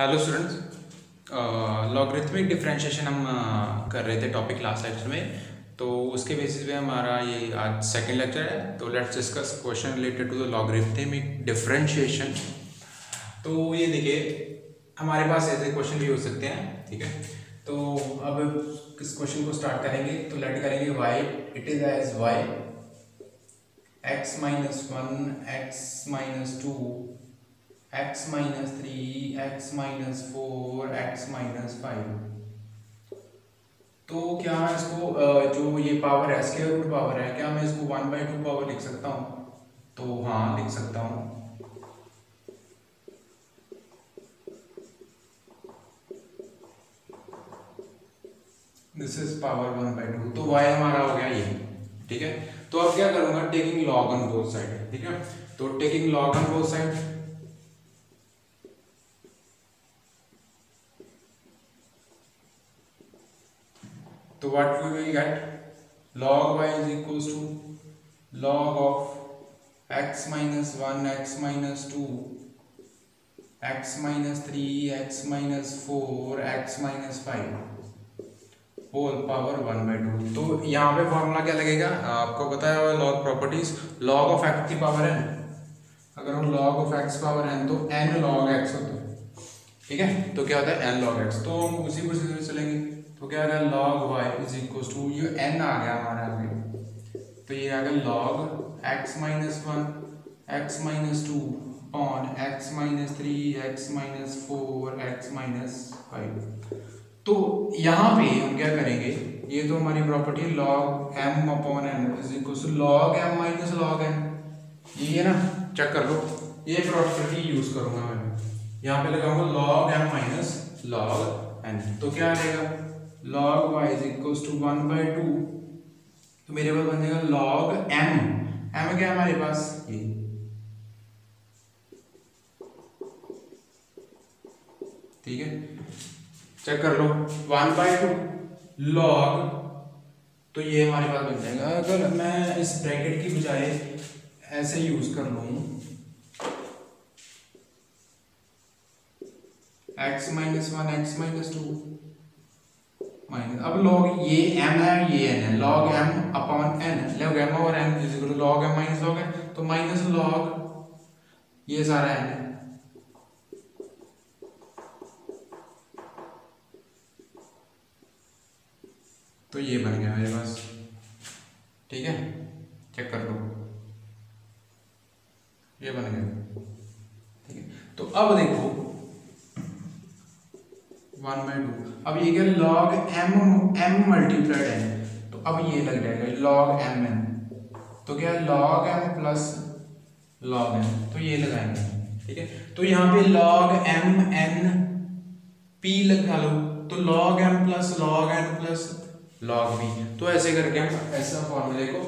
Hello students logarithmic differentiation हम uh, कर रहे थे टॉपिक लास्ट लेक्चर में। तो उसके बेसिस पे हमारा ये आज सेकंड लेक्चर है। तो let's discuss question related to the logarithmic differentiation तो ये देखिए हमारे पास ऐसे क्वेश्चन भी हो सकते हैं ठीक है? तो अब किस क्वेश्चन को स्टार्ट करेंगे। तो लेट करेंगे y it is as y x minus one x minus two x minus three x minus four x minus five तो क्या इसको जो ये पावर है स्केयर रूट पावर है, क्या मैं इसको वन बाई टू पावर लिख सकता हूँ? तो हाँ लिख सकता हूँ। This is power one by two तो वाई हमारा हो गया ये, ठीक है? तो अब क्या करूँगा? Taking log on both side ठीक है? तो taking log on both side तो what we will get? log y is equals to log of x minus 1 x minus 2 x minus 3 x minus 4 x minus 5 whole power one by two तो यहाँ पे formula क्या लगेगा? आपको पता है log properties log of x की power n अगर हम log of x power n तो एन लॉग एक्स होता है। ठीक है? तो क्या होता है? एन लॉग एक्स तो हम उसी प्रोसीजर में चलेंगे। तो क्या आ गया log y is equal to ये एन आ गया हमारे आगे। तो ये आ गया log x minus one x minus two on x minus three x minus four x minus five तो यहाँ पे हम क्या करेंगे, ये तो हमारी प्रॉपर्टी है log m upon n is equal to log m minus log n ये है ना चेक कर लो। ये प्रॉपर्टी यूज़ करूँगा मैं। यहाँ पे लगाऊँगा log m minus log n तो क्या आ log y is equals to one by two तो मेरे पास बन जाएगा log m. m क्या है हमारे पास? ये। ठीक है? चेक कर लो. वन बाई टू लॉग तो ये हमारे पास बन जाएगा। अगर मैं इस ब्रैकेट की बजाय ऐसे यूज़ कर लू x minus one x minus two minus अब लॉग ये m है, ये n है. Log m upon n log m और n is equal to log m minus log n. तो माइनस log ये सारा n है. तो ये बन गया मेरे पास. ठीक है? चेक कर लो. ये बन गया. ठीक है? तो अब देखो वन बाई टू अब ये क्या लॉग एम एम मल्टीप्लाइड है तो अब ये लग जाएगा लॉग एम एन तो क्या log m plus log n तो ये लगाएँगे, ठीक है? तो यहाँ पे लॉग एम एन पी लगा लो। तो log m plus log n plus log b तो ऐसे करके हम ऐसा फॉर्मूले को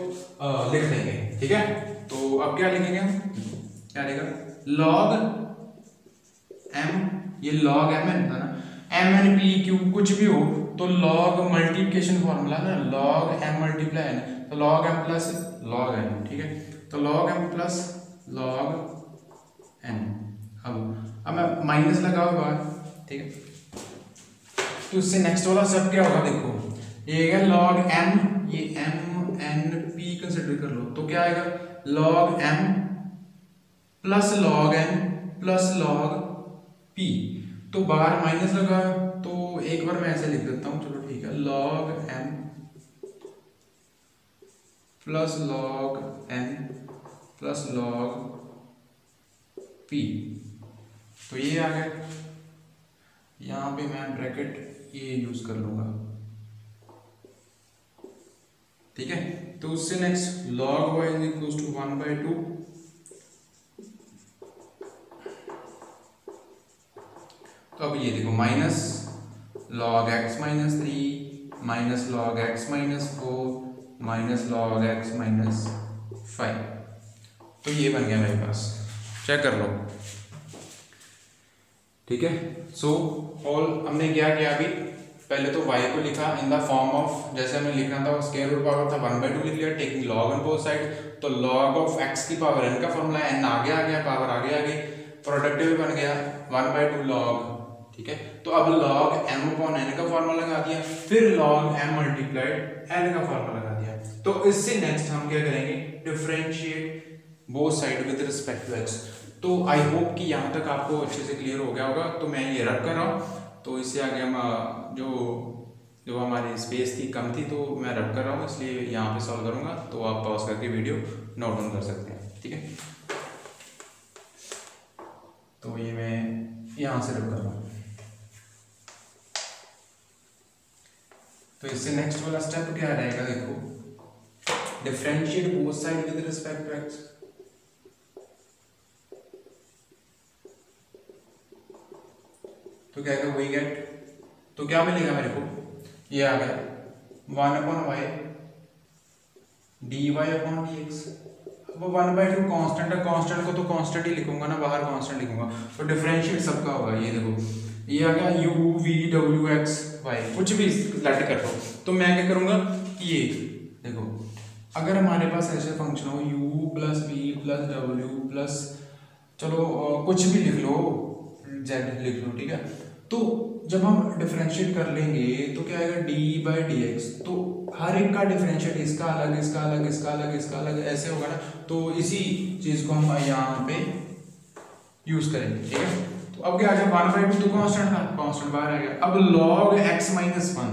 लिख देंगे, ठीक है? तो अब क्या लिखेंगे हम? क्या लिखेगा? लॉग एम ये लॉग एम एन था ना? एम एन पी क्यू कुछ भी हो तो लॉग मल्टीप्लिकेशन फॉर्मूला ना लॉग एम मल्टीप्लाई एन तो log m plus log n ठीक है? तो log m plus log n अब अब माइनस लगा हुआ ठीक है? तो इससे नेक्स्ट वाला सब क्या होगा देखो? ये है लॉग एम ये एम एन पी कंसिडर कर लो तो क्या आएगा? Log m plus log n plus log p तो बाहर माइनस लगा तो एक बार मैं ऐसे लिख देता हूँ, चलो ठीक है। Log m plus log n plus log p तो ये आ गया। यहाँ पे मैं ब्रैकेट ये यूज़ कर लूँगा। ठीक है? तो उससे next log y is equal to one by two अब ये देखो minus log x minus three minus log x minus four minus log x minus five तो ये बन गया मेरे पास। चेक कर लो। ठीक है? सो ऑल हमने क्या किया अभी? पहले तो y को लिखा इन द फॉर्म ऑफ़ जैसे हमें लिखना था स्केयर रूट पावर था वन बाई टू लिख लिया taking log on both side तो लॉग ऑफ़ x की पावर n का फॉर्मूला n आगे आ गया पावर आगे आ गई प्रोडक्टिव बन गया वन बाई टू लॉग ठीक है? तो अब log m अपॉन n का फॉर्मूला लगा दिया, फिर log m मल्टीप्लाइड n का फॉर्मूला लगा दिया। तो इससे नेक्स्ट हम क्या करेंगे? Differentiate both side with respect to x तो आई होप कि यहाँ तक आपको अच्छे से क्लियर हो गया होगा। तो मैं ये रब कर रहा हूँ। तो इससे आगे हम जो जो हमारी स्पेस थी, कम थी तो मैं रब कर रहा हूँ। इसलिए यहाँ पे सॉल्व करूँगा। तो आप पॉज करके वीडियो नोट डाउन कर सकते हैं। ठीक है? तो ये मैं यहाँ से रब कर रहा हूँ। तो इससे नेक्स्ट वाला स्टेप क्या रहेगा देखो। Differentiate both side with respect to x तो क्या वही गेट तो क्या मिलेगा मेरे को? ये आ गया। One upon y d y upon d x अब वन बाई टू कॉन्स्टेंट है कॉन्स्टेंट को तो कॉन्स्टेंट ही लिखूँगा ना, बाहर कॉन्स्टेंट लिखूँगा। तो डिफरेंशिएट सबका होगा, ये देखो। ये आ गया यू वी डब्ल्यू एक्स वाई कुछ भी लेट कर दो तो मैं क्या करूँगा ये, देखो, अगर हमारे पास ऐसे फ़ंक्शन हो, u प्लस वी प्लस डब्ल्यू प्लस चलो कुछ भी लिख लो, z लिख लो, ठीक है? तो जब हम डिफरेंशिएट कर लेंगे तो क्या आएगा? डी बाई डी एक्स तो हर एक का डिफरेंशिएट इसका अलग इसका अलग इसका अलग इसका अलग, ऐसे होगा ना? तो इसी चीज़ को हम यहाँ पे यूज़ करेंगे, ठीक है? अब क्या आ गया वन बाई टू कॉन्स्टेंट था कॉन्स्टेंट बाहर आ गया। अब minus one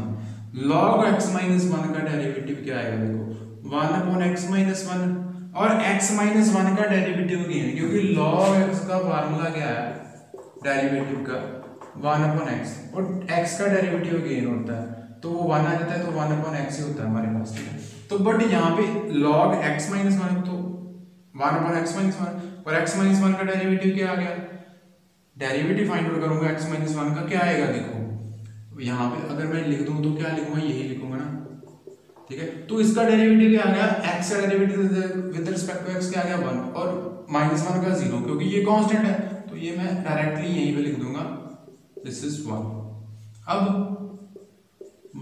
log x minus one का डेरिवेटिव क्या आएगा, देखो। One upon x minus one और एक्स माइनस वन का डेरिवेटिव नहीं है, क्योंकि लॉग एक्स का फार्मूला क्या है? डेरिवेटिव का। वन अपॉन एक्स और एक्स का डेरिवेटिव गेन होता है। तो वो वन आ जाता है तो वन अपॉन एक्स ही होता है हमारे पास तो बट यहाँ पे लॉग एक्स माइनस वन तो one upon x minus one और एक्स माइनस वन का डेरिवेटिव क्या आ गया? डेरिवेटिव फाइंड आउट करूँगा एक्स माइनस वन का, क्या आएगा देखो? यहाँ पे अगर मैं लिख दूँ तो क्या लिखूँगा? यही लिखूँगा ना। ठीक है? तो इसका डेरिवेटिव क्या आ गया? एक्स का derivative with respect to x क्या आ गया? वन और माइनस वन का ज़ीरो क्योंकि ये कांस्टेंट है तो ये मैं डायरेक्टली यहीं पे लिख दूँगा। दिस इज़ वन अब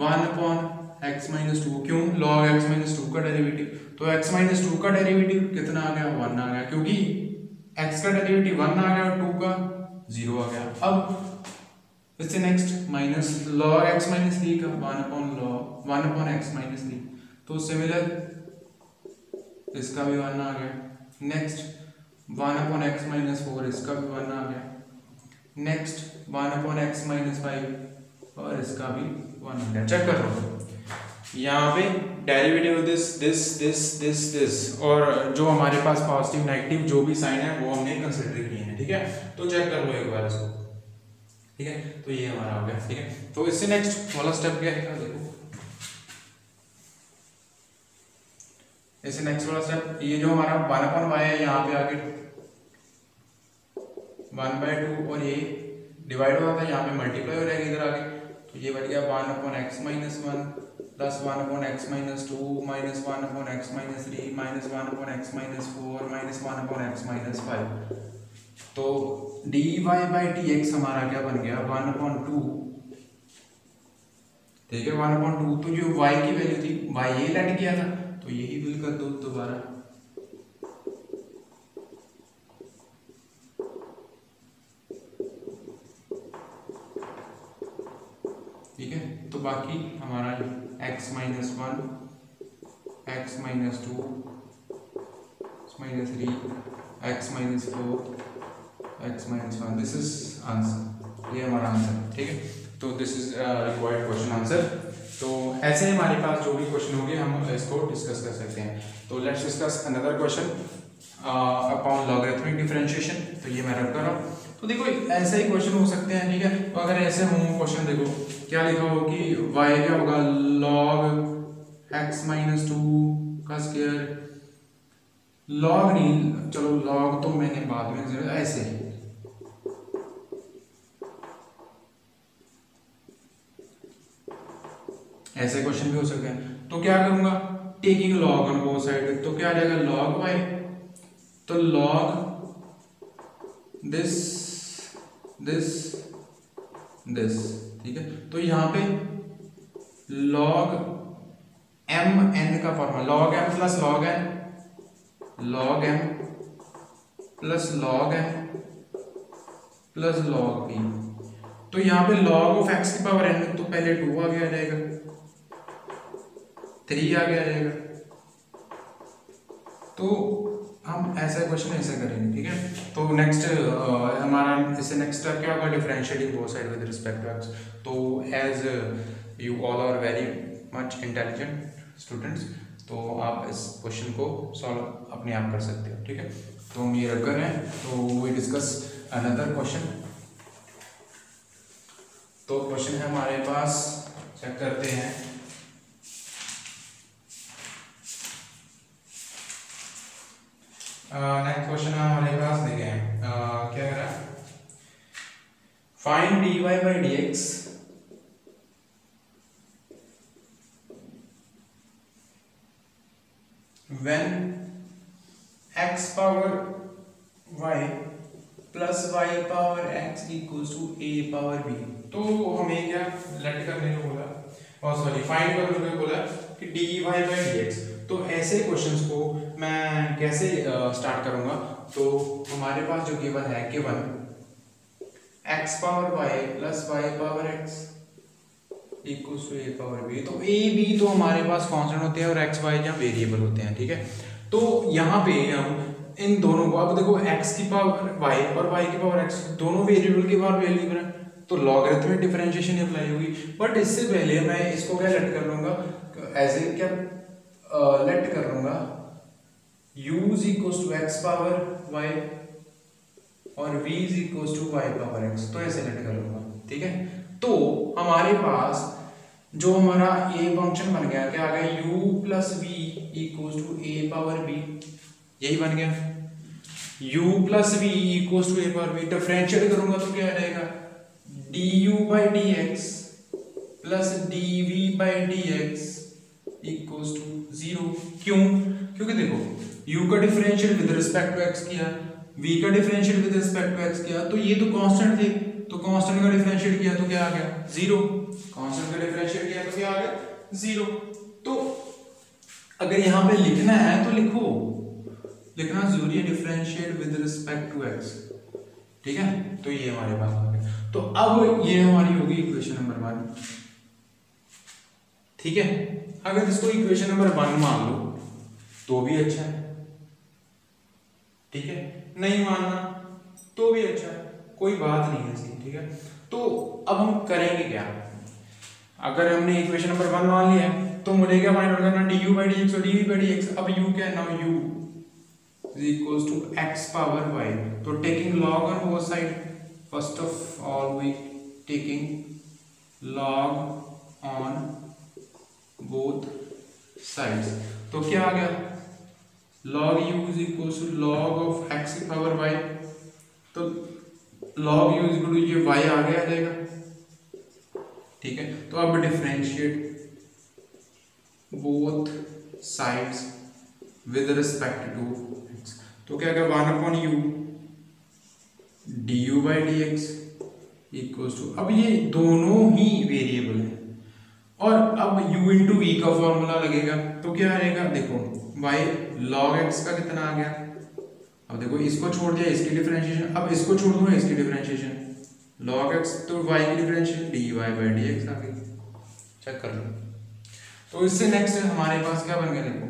one upon x minus two क्यों? लॉग एक्स माइनस टू का डेरिवेटिव तो एक्स माइनस टू का डेरिवेटिव कितना आ गया? वन आ गया। क्योंकि एक्स का डेरिवेटिव वन आ गया और टू का ज़ीरो आ गया। अब इससे next minus log x minus three का one upon log one upon x minus three तो सिमिलर इसका भी वन आ गया। Next one upon x minus four इसका भी वन आ गया। Next one upon x minus five और इसका भी वन आ गया। चेक कर लो यहाँ पे derivative this this this this this और जो हमारे पास पॉजिटिव नेगेटिव जो भी साइन है, वो हमने कंसिडर किए ठीक है? तो चेक कर लो एक बार इसको। ठीक है? तो ये हमारा हो गया, ठीक है? तो इससे नेक्स्ट वाला स्टेप क्या है? देखो। इससे नेक्स्ट वाला स्टेप ये जो हमारा वन अपॉन वाई है, यहाँ पे आके वन बाय टू और ये डिवाइड हो रहा था, यहाँ पे मल्टीप्लाई हो जाएगा इधर आगे। तो ये बन गया one upon x minus one plus one upon x minus two minus one upon x minus three minus one upon x minus four minus one upon x minus five तो d y by d x हमारा क्या बन गया? One upon two ठीक है one upon two तो जो Y की वैल्यू थी वाई ये लेट किया था तो यही बिल कर दो दोबारा। ठीक है तो बाकी हमारा x minus one x minus two minus three x minus four x minus one this is answer ये हमारा आंसर ठीक है? तो this is required question answer तो ऐसे ही हमारे पास जो भी क्वेश्चन होंगे, हम इसको डिस्कस कर सकते हैं। तो let's discuss another question upon logarithmic differentiation तो ये मैं रख कर रहा हूँ। तो देखो, ऐसे ही क्वेश्चन हो सकते हैं, ठीक है? तो अगर ऐसे हो क्वेश्चन देखो, क्या लिखा हो कि वाई क्या होगा? log x माइनस टू का स्क्वायर log नहीं, चलो लॉग तो मैंने बाद में, ऐसे ऐसे क्वेश्चन भी हो सकते हैं। तो क्या करूँगा? Taking log on both side तो क्या आ जाएगा? लॉग वाई तो लॉग दिस दिस दिस ठीक है? तो यहाँ पे log m n का formula log m plus log n log m plus log n plus log p तो यहाँ पे लॉग ऑफ़ एक्स की पावर एन तो पहले टू आ जाएगा। थ्री आगे आ जाएगा तो हम ऐसा क्वेश्चन ऐसे करेंगे, ठीक है? तो नेक्स्ट हमारा इससे नेक्स्ट स्टेप क्या होगा? Differentiating both side with respect to x तो as you all are very much intelligent students तो आप इस क्वेश्चन को सॉल्व अपने आप कर सकते हो, ठीक है? तो हम ये रखकर हैं तो वी डिस्कस अनदर क्वेश्चन तो क्वेश्चन है हमारे पास चेक करते हैं। नेक्स्ट क्वेश्चन हमारे पास देखे हैं uh, क्या करा find d y by d x when x power y plus y power x equals to a power b. तो हमें क्या लेट करने को बोला? और सॉरी फाइंड करने को बोला कि dy बाई dx. तो ऐसे क्वेश्चंस को मैं कैसे स्टार्ट करूँगा? तो हमारे पास जो गिवन है given x power y plus y power x equals to a power b तो ए बी तो हमारे पास कांस्टेंट होते हैं और एक्स वाई जहाँ वेरिएबल होते हैं, ठीक है? तो यहाँ पे हम इन दोनों को, अब देखो x की पावर y और y की पावर x, दोनों वेरिएबल की पावर वेरिएबल है तो लॉगरिथमिक डिफरेंशिएशन अप्लाई होगी। बट इससे पहले मैं इसको क्या लेट कर लूँगा? एज ए क्या? लेट कर लूँगा। Is equals to x power y और v is equals to y power x तो ऐसे लेट कर लूँगा, ठीक है? तो हमारे पास जो हमारा a फ़ंक्शन बन गया, क्या आ गया? U plus v equals to a power b यही बन गया। U plus v equals to a power b differentiate करूँगा तो क्या आ जाएगा? du by d x plus d v by d x equals to zero क्यों? क्योंकि देखो u का differential with respect to x किया, v का differential with respect to x किया तो ये तो कांस्टेंट थे तो कांस्टेंट का डिफरेंशिएट किया तो क्या आ गया? ज़ीरो कांस्टेंट का डिफरेंशिएट किया तो क्या आ गया? ज़ीरो तो अगर यहाँ पे लिखना है तो लिखो। लिखना ज़रूरी है differentiate with respect to x. ठीक है? तो ये हमारे पास आ गया। तो अब ये हमारी होगी इक्वेशन नंबर वन ठीक है? अगर इसको इक्वेशन नंबर वन मान लो तो भी अच्छा है। ठीक है? नहीं मानना तो भी अच्छा कोई बात नहीं है इसकी ठीक है? तो अब हम करेंगे क्या? अगर हमने इक्वेशन नंबर वन मान लिया तो मुझे क्या फाइंड करना d u by d x और d v by d x अब यू क्या now u is equals to x power y तो taking log on both side first of all we taking log on both sides तो क्या आ गया? Log u is equals to log of x power y. तो log u is equal to ये y आगे आ जाएगा। ठीक है? तो अब differentiate both sides with respect to x. तो क्या क्या one upon u d u by d x equals to अब ये दोनों ही वेरिएबल है। और अब u इंटू वी का फॉर्मूला लगेगा तो क्या आएगा? देखो y log x का कितना आ गया? अब देखो, इसको छोड़ दिया, इसकी डिफरेंशिएशन अब इसको छोड़ दूँगा इसकी डिफरेंशिएशन log x तो y की डिफरेंशिएशन dy by dx आ गई। चेक कर लो। तो इससे नेक्स्ट हमारे पास क्या बन गया, देखो?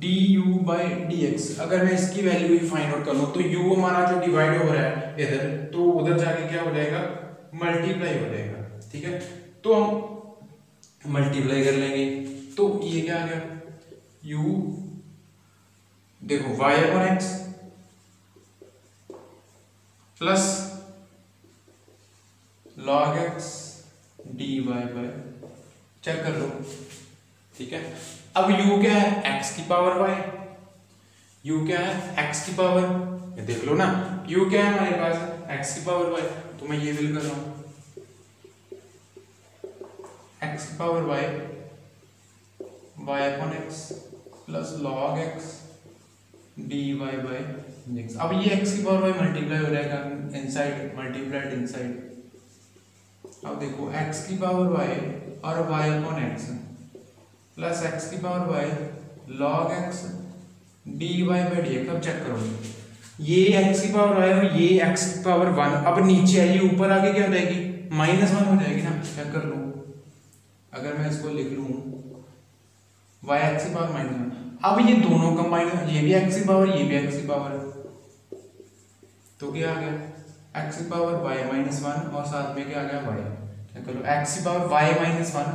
D u by d x अगर मैं इसकी वैल्यू भी फाइंड आउट कर लूँ तो u हमारा जो डिवाइड हो रहा है इधर तो उधर जाके क्या हो जाएगा? मल्टीप्लाई हो जाएगा, ठीक है? तो हम मल्टीप्लाई कर लेंगे। तो ये क्या आ गया? U, देखो y upon x plus log x dy by check कर लो। ठीक है? अब u क्या है? X की पावर y u क्या है? X की पावर ये देख लो ना। U क्या है हमारे पास? X की पावर y तो मैं ये बिल कर रहा हूँ। की power y y upon x plus log x dy by x. अब ये x की पावर y मल्टीप्लाई हो जाएगा इनसाइड मल्टीप्लाइड इनसाइड अब देखो, x की पावर y और y upon x plus x की power y, log x dy by dx. अब चेक करो। ये एक्स की पावर आया और ये एक्स की पावर वन अब नीचे आइए ऊपर आगे क्या हो जाएगी? माइनस वन हो जाएगी ना। चेक कर लूँ। अगर मैं इसको लिख लूँ वाई एक्स की पावर माइनस अब ये दोनों कंबाइन ये भी एक्स की पावर ये भी एक्स की पावर तो क्या आ गया? एक्स की पावर वाई माइनस वन और साथ में क्या आ गया? वाई क्या करो एक्स की power y minus one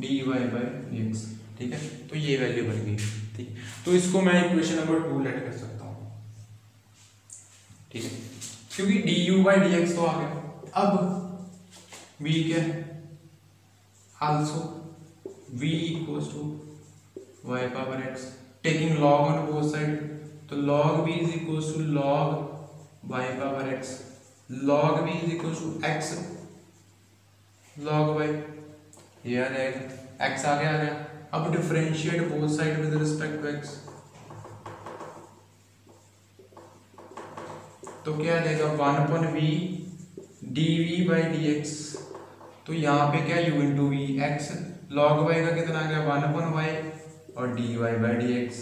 d y by x ठीक है? तो ये वैल्यू बन गई। ठीक तो इसको मैं इक्वेशन नंबर टू लेट कर सकता हूँ। ठीक है? क्योंकि d u by d x तो आ गया। अब वी क्या है? Also v equals to y power x taking log on both side तो log v is equals to log y power x. Log v is equals to x. Log y. ये आ जाएगा। X आ गया आ गया। अब differentiate both side with respect to x. तो क्या आ जाएगा? One upon v d v by d x तो यहाँ पे क्या u into v x log y का कितना आ गया? वन अपन वाई और d y by d x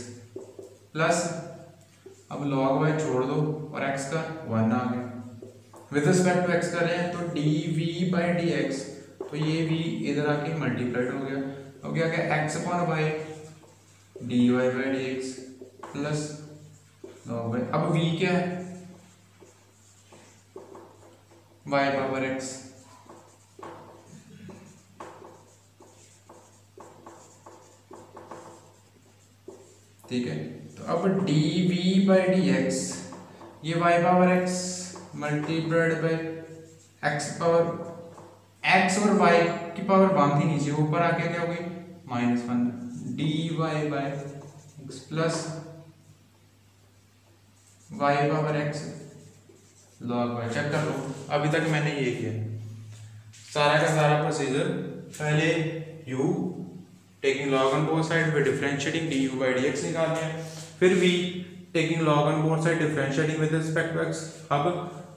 plus अब लॉग वाई छोड़ दो और x का वन आ गया। विद रिस्पेक्ट टू x कर तो d v by d x तो ये v इधर आके मल्टीप्लाइड हो गया। अब क्या गया x upon y d y by d x plus log y अब v क्या है? Y पावर x ठीक है तो अब d v by d x ये y power x multiplied by x power x और y की पावर वन थी नीचे, ऊपर आके क्या हो गई minus one d y by x plus y power x log y check कर लो. अभी तक मैंने ये किया। सारा का सारा प्रोसीजर पहले u taking log on both side फिर डिफरेंशिएटिंग du by dx निकालने हैं। फिर v taking log on both side differentiating with respect to x अब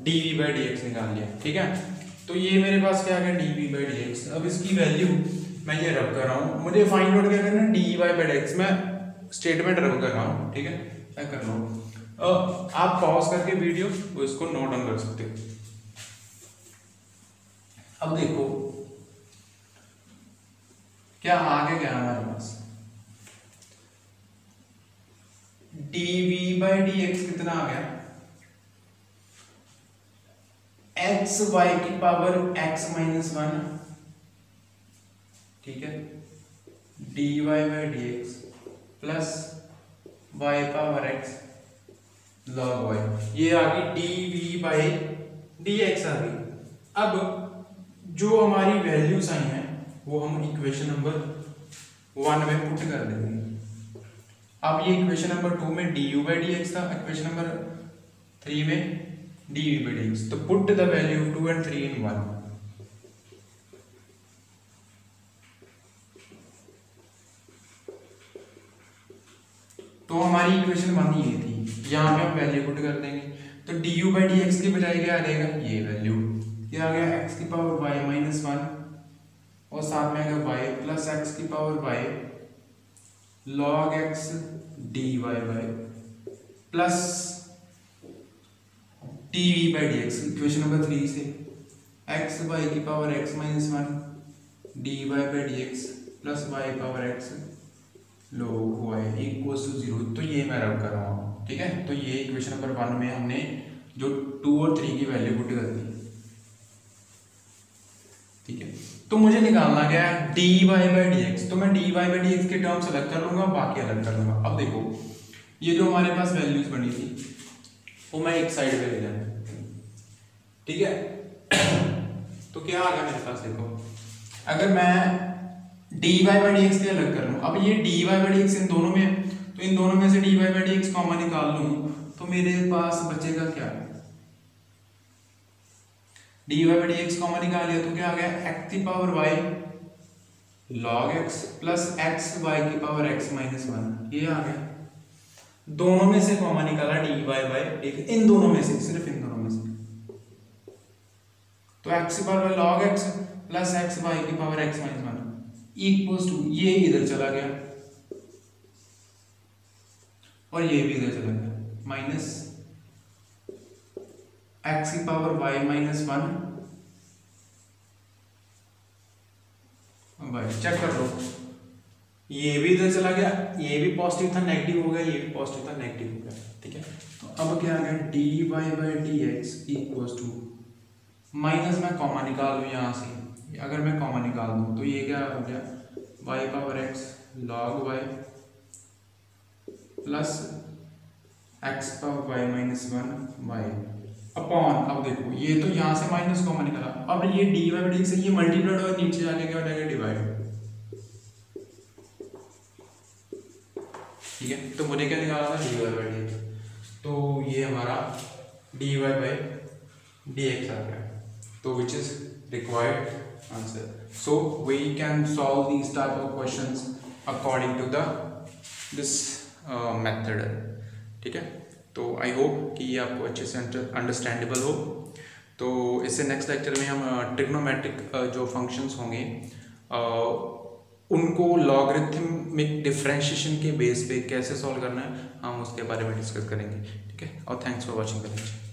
dv by dx निकाल लिया, ठीक है? तो ये मेरे पास क्या आ गया dv by dx अब इसकी वैल्यू मैं ये रब कर रहा हूँ। मुझे फाइंड आउट क्या करना है? dy by dx मैं स्टेटमेंट रब कर रहा हूँ, ठीक है? मैं कर रहा हूँ। आप पॉज करके वीडियो इसको नोट डाउन कर सकते हो। अब देखो क्या आगे क्या हमारे पास d v by d x कितना आ गया? एक्स वाई की पावर एक्स माइनस वन ठीक है? D y by d x plus y power x log y ये आ गई d v by d x आ गई। अब जो हमारी वैल्यूज़ आई हैं वो हम इक्वेशन नंबर वन में पुट कर देंगे। अब ये इक्वेशन नंबर टू में d u by d x था इक्वेशन नंबर थ्री में d u by d x तो put the value two and three in one तो हमारी इक्वेशन वन ये थी। यहाँ पे हम वैल्यू पुट कर देंगे। तो d u by d x की बजाय क्या आ जाएगा? ये वैल्यू ये आ गया एक्स की पावर वाई माइनस वन और साथ में आएगा वाई प्लस एक्स की power y log x d y by plus d v by d x equation number three से एक्स वाई की power x minus one d y by d x plus y power x log y equals to zero तो ये मैं रब कर रहा हूँ, ठीक है? तो ये इक्वेशन नंबर वन में हमने जो टू और थ्री की वैल्यू पुट कर दी ठीक है तो मुझे निकालना क्या है? D y by d x तो मैं d y by d x के टर्म्स अलग कर लूँगा, बाकी अलग कर लूँगा। अब देखो, ये जो हमारे पास वैल्यूज़ बनी थी, वो मैं एक साइड पे ले जाऊँ। ठीक है? तो क्या आ गया मेरे पास? देखो, अगर मैं d y by d x के अलग कर लूँ, अब ये d y by d x इन दोनों में है तो इन दोनों में से d y by d x common निकाल लूँ तो मेरे पास बचेगा क्या? D y by d x common निकाल लिया तो क्या आ गया? एक्स की power y log x plus x y की पावर एक्स माइनस वन ये आ गया। दोनों में से कॉमन निकाला डी वाई बाई इन दोनों में से, सिर्फ़ इन दोनों में से। तो एक्स की power log x plus x y की power x minus one equals to ये इधर चला गया। और ये भी इधर चला गया। माइनस एक्स की पावर वाई माइनस वन। भाई चेक कर लो। ये भी इधर चला गया, ये भी पॉजिटिव था नेगेटिव हो गया, ये भी पॉजिटिव था नेगेटिव हो गया, ठीक है? तो अब क्या आ गया? D y by d x equal to minus मैं कॉमा निकाल लूँ यहाँ से। अगर मैं कॉमा निकाल दूँ तो ये क्या हो गया? Y power x log y plus x power y minus one y upon अब देखो, ये तो यहाँ से माइनस कॉमन निकला। अब ये डी वाई डी से ये मल्टीप्लाइड और नीचे जाके क्या हो जाएगा डिवाइड ठीक है? तो मुझे क्या निकाला था? डी वाई बाई डी तो ये हमारा d y by d x आ गया। तो which is required answer so we can solve these type of questions according to the this method ठीक है? तो आई होप कि ये आपको अच्छे से अंडरस्टैंडेबल हो। तो इससे नेक्स्ट लेक्चर में हम ट्रिग्नोमेट्रिक जो फ़ंक्शंस होंगे उनको लॉगरिथमिक डिफ्रेंशिएशन के बेस पे कैसे सॉल्व करना है, हम उसके बारे में डिस्कस करेंगे, ठीक है? और thanks for watching the lecture